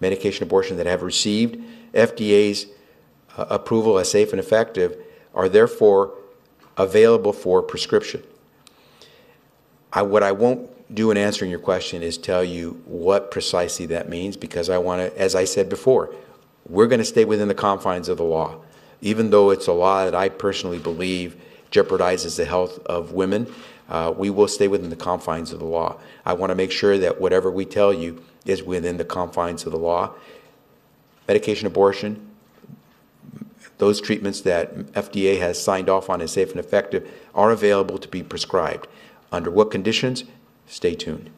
medication abortion that have received FDA's uh, approval as safe and effective are therefore available for prescription. I, what I won't do in answering your question is tell you what precisely that means because I want to, as I said before, we're going to stay within the confines of the law. Even though it's a law that I personally believe jeopardizes the health of women, uh, we will stay within the confines of the law. I want to make sure that whatever we tell you is within the confines of the law. Medication abortion, those treatments that FDA has signed off on as safe and effective are available to be prescribed. Under what conditions? Stay tuned.